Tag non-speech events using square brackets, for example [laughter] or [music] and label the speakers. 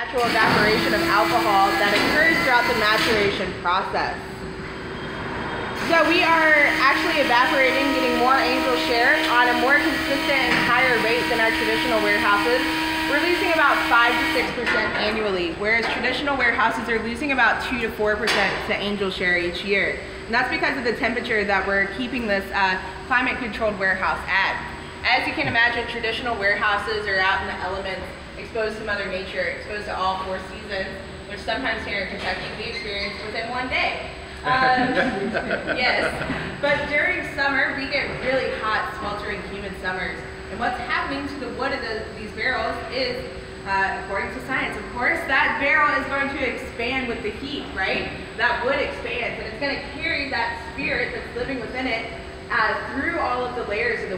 Speaker 1: natural evaporation of alcohol that occurs throughout the maturation process. So we are actually evaporating, getting more angel share on a more consistent and higher rate than our traditional warehouses. We're losing about 5 to 6% annually, whereas traditional warehouses are losing about 2 to 4% to angel share each year. And that's because of the temperature that we're keeping this uh, climate controlled warehouse at. As you can imagine, traditional warehouses are out in the elements, exposed to Mother Nature, exposed to all four seasons, which sometimes here in Kentucky we experience within one day. Um, [laughs] yes, but during summer we get really hot, sweltering, humid summers. And what's happening to the wood of the, these barrels is, uh, according to science, of course, that barrel is going to expand with the heat, right? That wood expands and it's going to carry that spirit that's living within it uh, through all of the layers of the